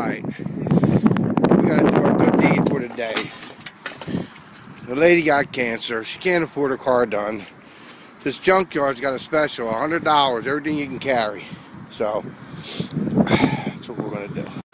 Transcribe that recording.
Alright. We gotta do our good deed for today. The lady got cancer. She can't afford her car done. This junkyard's got a special, $100, everything you can carry. So, that's what we're gonna do.